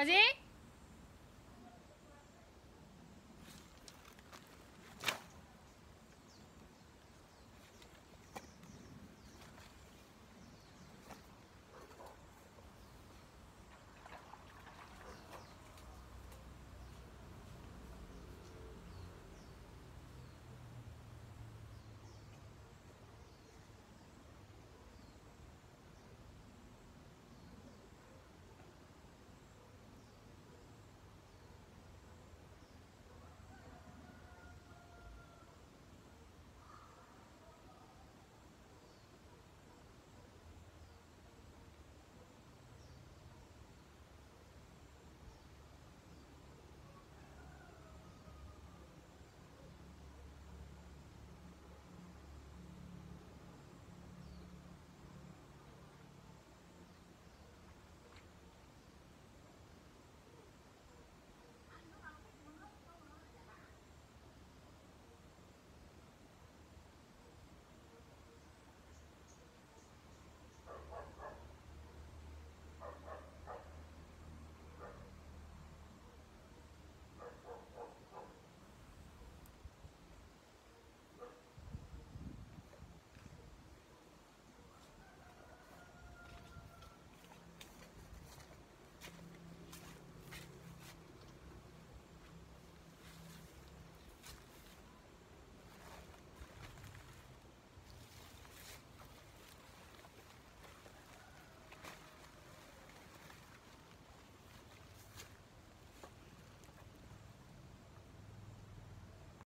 마지막까지